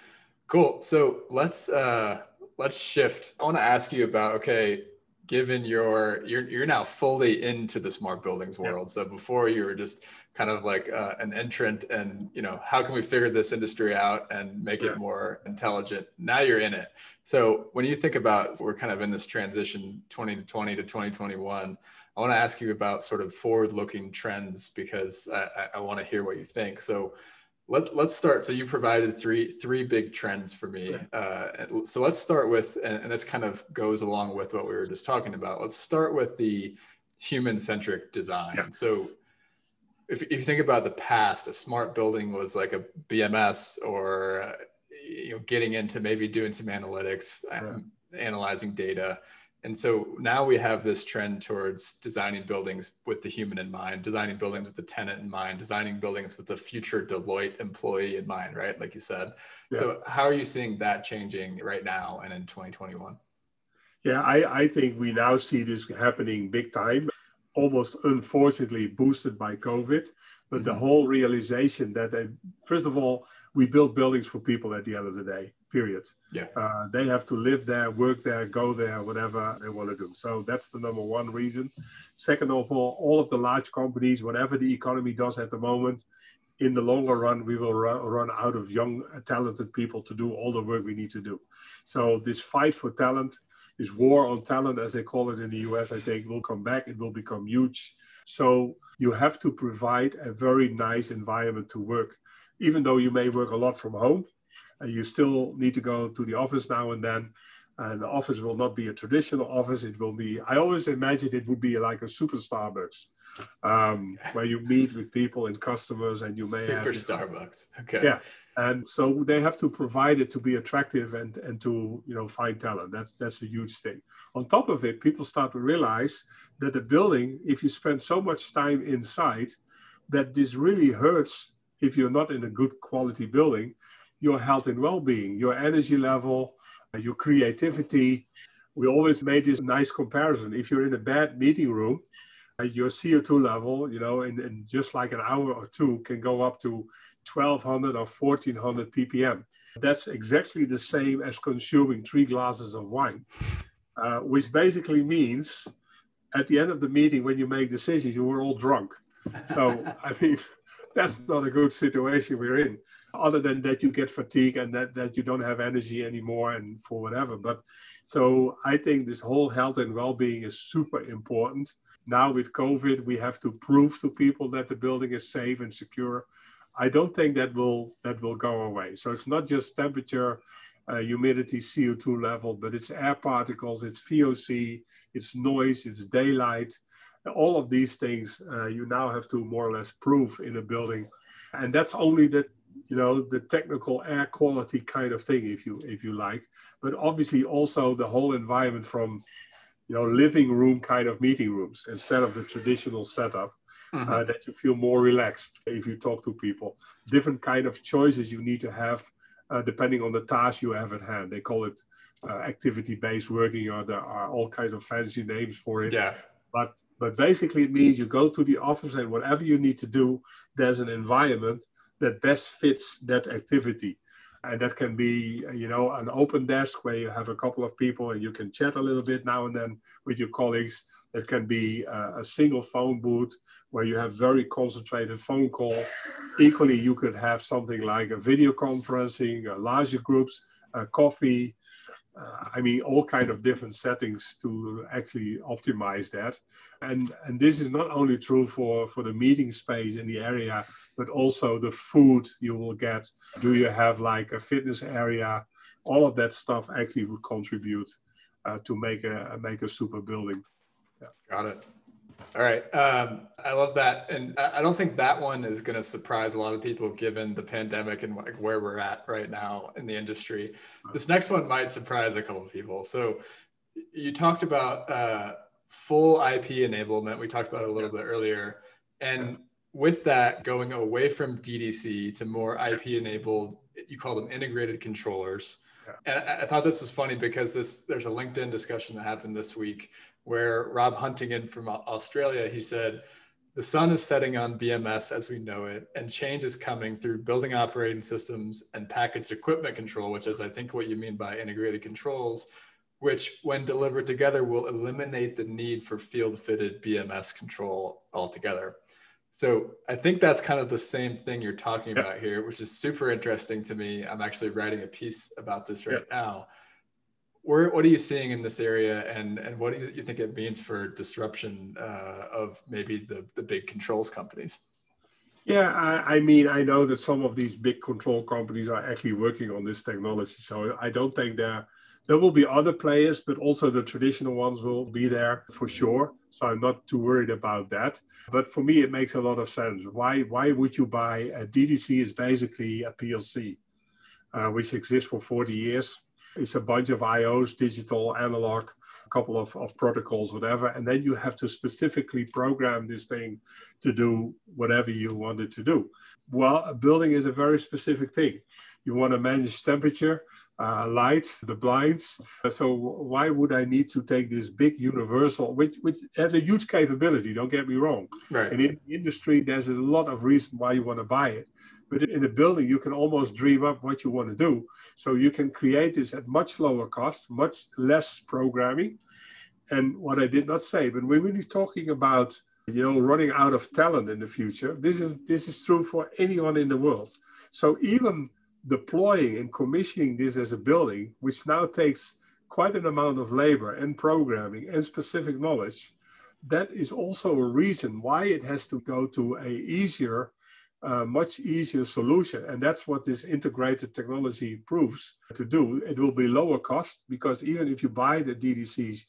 Cool. So let's uh let's shift. I want to ask you about okay, given your you're you're now fully into the smart buildings world. Yeah. So before you were just kind of like uh, an entrant, and you know how can we figure this industry out and make yeah. it more intelligent? Now you're in it. So when you think about we're kind of in this transition 2020 to 2021. I want to ask you about sort of forward-looking trends because I, I want to hear what you think. So let, let's start. So you provided three three big trends for me. Uh, so let's start with, and, and, this kind of goes along with what we were just talking about. Let's start with the human centric design. Yeah. So if, if you think about the past, a smart building was like a BMS or uh, you know getting into maybe doing some analytics, um, analyzing data. And so now we have this trend towards designing buildings with the human in mind, designing buildings with the tenant in mind, designing buildings with the future Deloitte employee in mind, right? Like you said. Yeah. So how are you seeing that changing right now and in 2021? Yeah, I, I think we now see this happening big time, almost unfortunately boosted by COVID. But mm-hmm. the whole realization that, they, first of all, we build buildings for people at the end of the day period. Yeah. Uh, they have to live there, work there, go there, whatever they want to do. So that's the number one reason. Second of all, all of the large companies, whatever the economy does at the moment, in the longer run, we will run, run out of young, talented people to do all the work we need to do. So this fight for talent, this war on talent, as they call it in the US, I think will come back. It will become huge. So you have to provide a very nice environment to work. Even though you may work a lot from home, you still need to go to the office now and then. And the office will not be a traditional office. It will be, I always imagined it would be like a super Starbucks um, where you meet with people and customers and you may super have, Starbucks. Okay. Yeah. And so they have to provide it to be attractive and, and to, you know, find talent. That's, that's a huge thing. On top of it, people start to realize that the building, if you spend so much time inside, that this really hurts if you're not in a good quality building your health and well-being, your energy level, uh, your creativity. We always made this nice comparison. If you're in a bad meeting room, uh, your CO2 level, you know, in, in just like an hour or two can go up to 1200 or 1400 ppm. That's exactly the same as consuming three glasses of wine, uh, which basically means at the end of the meeting, when you make decisions, you were all drunk. So, <laughs> I mean, <laughs> that's not a good situation we're in other than that you get fatigue and that, that you don't have energy anymore and for whatever. But so i think this whole health and well-being is super important. Now with covid we have to prove to people that the building is safe and secure. I don't think that will that will go away. So it's not just temperature uh, humidity co2 level but it's air particles it's voc it's noise it's daylight. All of these things uh, you now have to more or less prove in a building. And that's only the you know the technical air quality kind of thing if you if you like. But obviously also the whole environment from you know living room kind of meeting rooms instead of the traditional setup mm-hmm. uh, that you feel more relaxed if you talk to people. Different kind of choices you need to have uh, depending on the task you have at hand. They call it uh, activity based working or there are all kinds of fancy names for it. Yeah. But but basically it means you go to the office and whatever you need to do there's an environment that best fits that activity. And that can be, you know, an open desk where you have a couple of people and you can chat a little bit now and then with your colleagues. That can be a, a single phone booth where you have very concentrated phone call. Equally, you could have something like a video conferencing, larger groups, a coffee, uh, I mean, all kind of different settings to actually optimize that. And, and this is not only true for, for the meeting space in the area, but also the food you will get. Do you have like a fitness area? All of that stuff actually would contribute uh, to make a, make a super building. Yeah. Got it. All right. Um, I love that. And I don't think that one is going to surprise a lot of people given the pandemic and like where we're at right now in the industry. This next one might surprise a couple of people. So you talked about uh, full IP enablement. We talked about it a little bit earlier. And with that, going away from DDC to more IP enabled, you call them integrated controllers. And I, I, thought this was funny because this there's a LinkedIn discussion that happened this week where Rob Huntington from Australia, he said, the sun is setting on BMS as we know it, and change is coming through building operating systems and packaged equipment control, which is, I think, what you mean by integrated controls. which, when delivered together, will eliminate the need for field fitted BMS control altogether. So I think that's kind of the same thing you're talking yep. about here, which is super interesting to me. I'm actually writing a piece about this right yep. now. Where, what are you seeing in this area, and and what do you, think it means for disruption uh, of maybe the the big controls companies? Yeah, I, I, mean, I know that some of these big control companies are actually working on this technology. So I don't think there there will be other players, but also the traditional ones will be there for sure. So I'm not too worried about that. But for me, it makes a lot of sense. Why why would you buy a DDC? Is basically a PLC, uh, which exists for 40 years. It's a bunch of IOs, digital, analog, a couple of, of protocols, whatever. And then you have to specifically program this thing to do whatever you want it to do. Well, a building is a very specific thing. You want to manage temperature, uh, light, the blinds. So why would I need to take this big universal, which, which has a huge capability, don't get me wrong. Right. And in the industry, there's a lot of reason why you want to buy it. But in a building, you can almost dream up what you want to do. So you can create this at much lower cost, much less programming. And what I did not say, but we're really talking about you know running out of talent in the future. This is this is true for anyone in the world. So even deploying and commissioning this as a building, which now takes quite an amount of labor and programming and specific knowledge, that is also a reason why it has to go to a easier a much easier solution. And that's what this integrated technology proves to do. It will be lower cost because even if you buy the DDCs,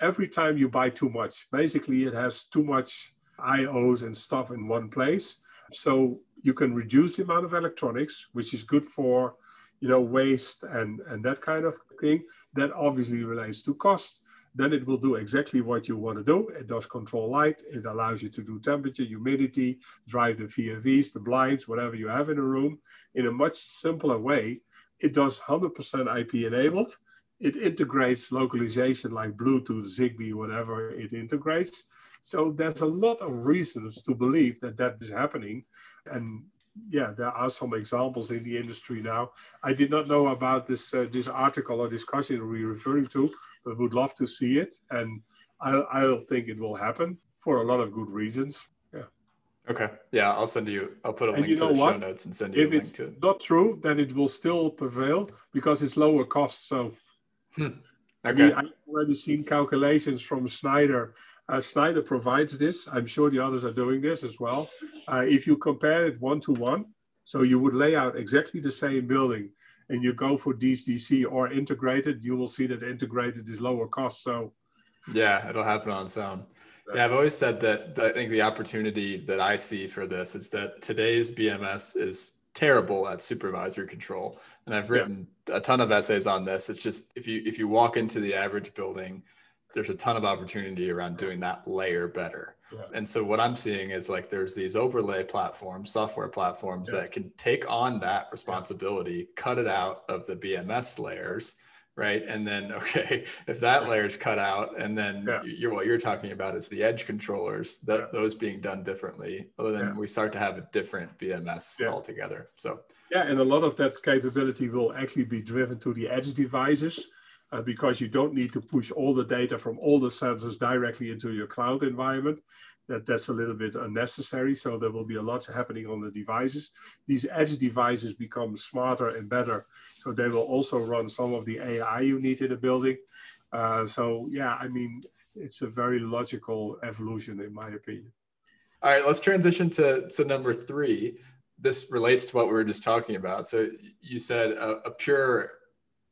every time you buy too much, basically it has too much IOs and stuff in one place. So you can reduce the amount of electronics, which is good for you know waste and and that kind of thing. That obviously relates to cost then it will do exactly what you want to do. It does control light. It allows you to do temperature, humidity, drive the VFVs, the blinds, whatever you have in a room in a much simpler way. It does 100% IP enabled. It integrates localization like Bluetooth, Zigbee, whatever it integrates. So there's a lot of reasons to believe that that is happening. And yeah, there are some examples in the industry now. I did not know about this uh, this article or discussion we're referring to, but would love to see it. And I, I think it will happen for a lot of good reasons. Yeah. Okay. Yeah, I'll send you. I'll put a and link you know to the what? show notes and send you if a link to it. Not true, then it will still prevail because it's lower cost. So. Hmm. Okay. I mean, I've already seen calculations from Schneider uh, Schneider provides this. I'm sure the others are doing this as well. Uh, if you compare it one to one, so you would lay out exactly the same building and you go for DDC or integrated, you will see that integrated is lower cost. So, yeah, it'll happen on its own. Yeah, I've always said that I think the opportunity that I see for this is that today's BMS is terrible at supervisor control, and I've written yeah. a ton of essays on this. It's just if you if you walk into the average building there's a ton of opportunity around doing that layer better. Yeah. And so what I'm seeing is like there's these overlay platforms, software platforms yeah. that can take on that responsibility, yeah. cut it out of the BMS layers, right? And then <laughs> okay, if that layer is cut out, and then you're what you're talking about is the edge controllers, that those being done differently, then we start to have a different BMS altogether. So yeah, and a lot of that capability will actually be driven to the edge devices uh, because you don't need to push all the data from all the sensors directly into your cloud environment. That, that's a little bit unnecessary. So there will be a lot happening on the devices. These edge devices become smarter and better. So they will also run some of the AI you need in a building. Uh, so yeah, I mean, it's a very logical evolution in my opinion. All right, let's transition to, to number three. This relates to what we were just talking about. So you said a, a pure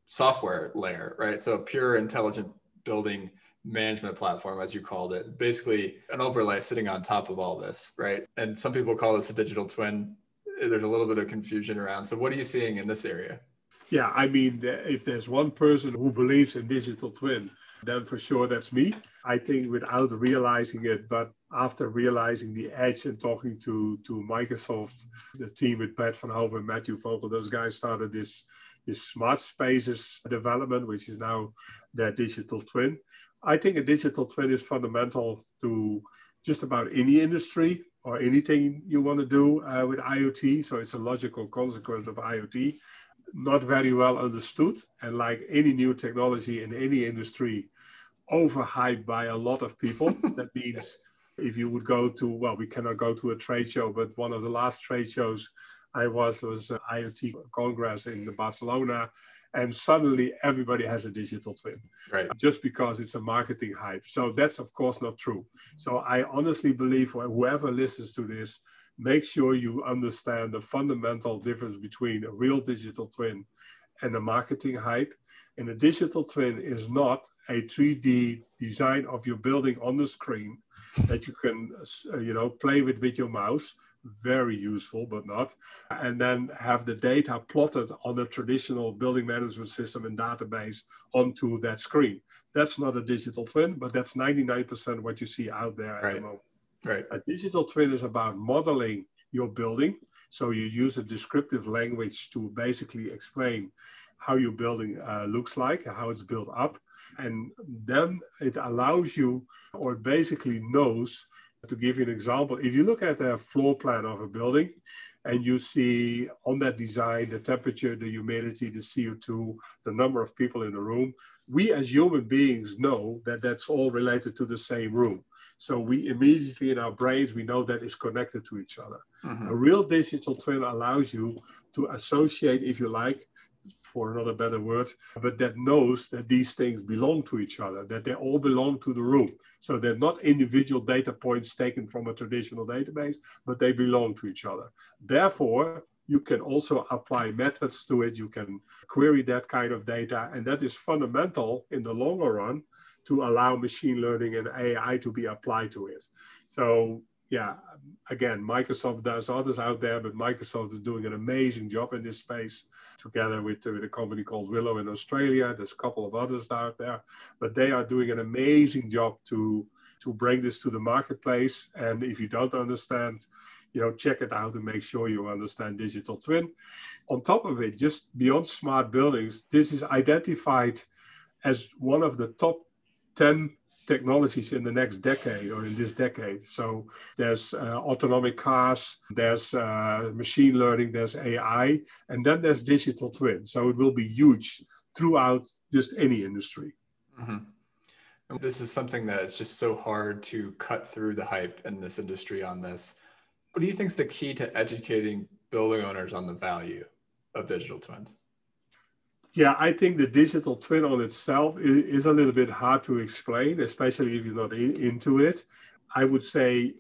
software layer, right? So pure intelligent building management platform, as you called it, basically an overlay sitting on top of all this, right? And some people call this a digital twin. There's a little bit of confusion around. So, what are you seeing in this area? Yeah, I mean, if there's one person who believes in digital twin, then for sure that's me. I think without realizing it, but after realizing the edge and talking to to Microsoft, the team with Pat Van Hove, and Matthew Vogel, those guys started this is smart spaces development, which is now their digital twin. I think a digital twin is fundamental to just about any industry or anything you want to do uh, with IoT. So it's a logical consequence of IoT. not very well understood. And like any new technology in any industry, overhyped by a lot of people. <laughs> that means if you would go to, well, we cannot go to a trade show, but one of the last trade shows I was was IoT Congress in Barcelona. And suddenly everybody has a digital twin, right? Just because it's a marketing hype. So that's of course not true. So I honestly believe whoever listens to this, make sure you understand the fundamental difference between a real digital twin and a marketing hype. And a digital twin is not a 3D design of your building on the screen that you can, uh, you know, play with with your mouse. Very useful, but not. And then have the data plotted on a traditional building management system and database onto that screen. That's not a digital twin, but that's 99% what you see out there at right. the moment. Right. A digital twin is about modeling your building. So you use a descriptive language to basically explain how your building uh, looks like, how it's built up. And then it allows you, or basically knows, to give you an example, if you look at a floor plan of a building and you see on that design the temperature, the humidity, the CO2, the number of people in the room, we as human beings know that that's all related to the same room. So we immediately in our brains, we know that it's connected to each other. Mm-hmm. A real digital twin allows you to associate, if you like, for another better word, but that knows that these things belong to each other, that they all belong to the room. So they're not individual data points taken from a traditional database, but they belong to each other. Therefore, you can also apply methods to it. You can query that kind of data. And that is fundamental in the longer run to allow machine learning and AI to be applied to it. So yeah, again, Microsoft does others out there, but Microsoft is doing an amazing job in this space together with, with a company called Willow in Australia. There's a couple of others out there, but they are doing an amazing job to, to bring this to the marketplace. And if you don't understand, you know, check it out and make sure you understand digital twin. On top of it, just beyond smart buildings, this is identified as one of the top 10 technologies in the next decade or in this decade. So there's uh, autonomic cars, there's uh, machine learning, there's AI, and then there's digital twin. So it will be huge throughout just any industry. Mm-hmm. This is something that it's just so hard to cut through the hype in this industry on this. What do you think is the key to educating building owners on the value of digital twins? Yeah, I think the digital twin on itself is, is a little bit hard to explain, especially if you're not in, into it. I would say,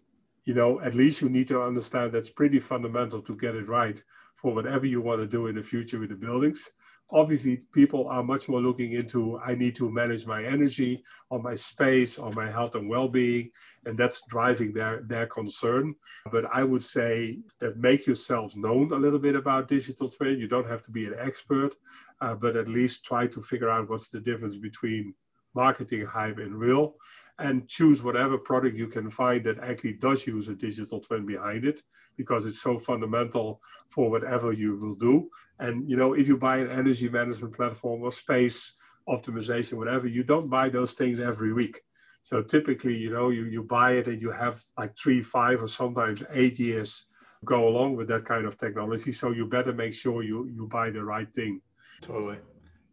you know, at least you need to understand that's pretty fundamental to get it right for whatever you want to do in the future with the buildings obviously people are much more looking into i need to manage my energy or my space or my health and well-being and that's driving their their concern. But i would say that make yourself known a little bit about digital twin you don't have to be an expert uh, but at least try to figure out what's the difference between marketing hype and real and choose whatever product you can find that actually does use a digital twin behind it because it's so fundamental for whatever you will do. And you know if you buy an energy management platform or space optimization whatever you don't buy those things every week. So typically you know you, you buy it and you have like three five or sometimes eight years go along with that kind of technology. So you better make sure you you buy the right thing. Totally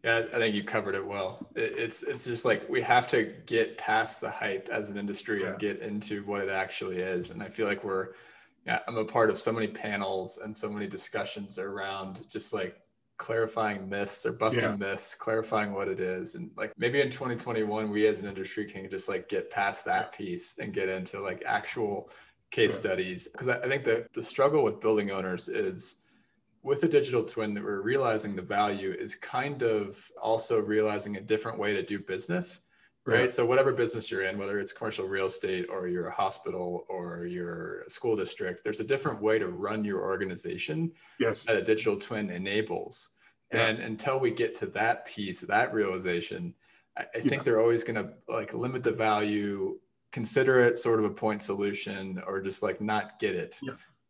yeah, I think you covered it well. It's it's just like we have to get past the hype as an industry yeah. and get into what it actually is. And I feel like we're, yeah, I'm a part of so many panels and so many discussions around just like clarifying myths or busting yeah. myths, clarifying what it is. And like maybe in 2021, we as an industry can just like get past that piece and get into like actual case yeah. studies. Because I, I think the the struggle with building owners is with a digital twin that we're realizing the value is kind of also realizing a different way to do business right yeah. so whatever business you're in whether it's commercial real estate or you're a hospital or you're school district there's a different way to run your organization yes that a digital twin enables yeah. and until we get to that piece that realization i, I think yeah. they're always going to like limit the value consider it sort of a point solution or just like not get it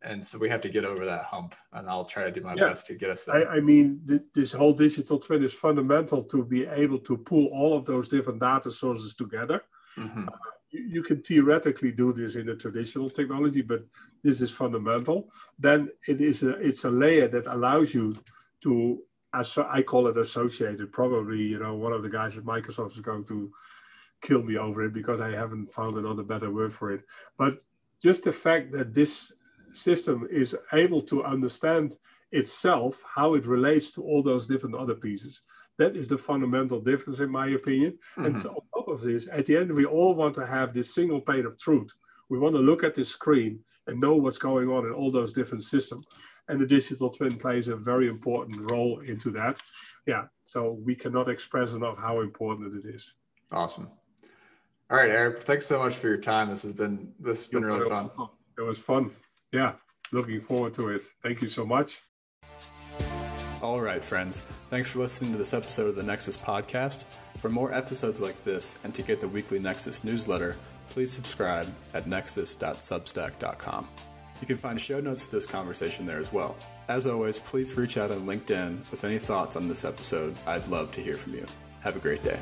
and so we have to get over that hump and i'll try to do my yeah. best to get us there I, I mean th- this whole digital twin is fundamental to be able to pull all of those different data sources together mm-hmm. uh, you, you, can theoretically do this in a traditional technology but this is fundamental then it is a it's a layer that allows you to as I call it associated. Probably, you know, one of the guys at Microsoft is going to kill me over it because I haven't found another better word for it. But just the fact that this system is able to understand itself, how it relates to all those different other pieces. That is the fundamental difference, in my opinion. Mm-hmm. And on top of this, at the end, we all want to have this single pane of truth. We want to look at the screen and know what's going on in all those different systems. And the digital twin plays a very important role into that. Yeah, so we cannot express enough how important it is. Awesome. All right, Erik, thanks so much for your time. This has been this has been really fun. It was fun. Yeah, looking forward to it. Thank you so much. All right, friends. Thanks for listening to this episode of the Nexus podcast. For more episodes like this and to get the weekly Nexus newsletter, please subscribe at nexus.substack.com. You can find show notes for this conversation there as well. As always, please reach out on LinkedIn with any thoughts on this episode. I'd love to hear from you. Have a great day.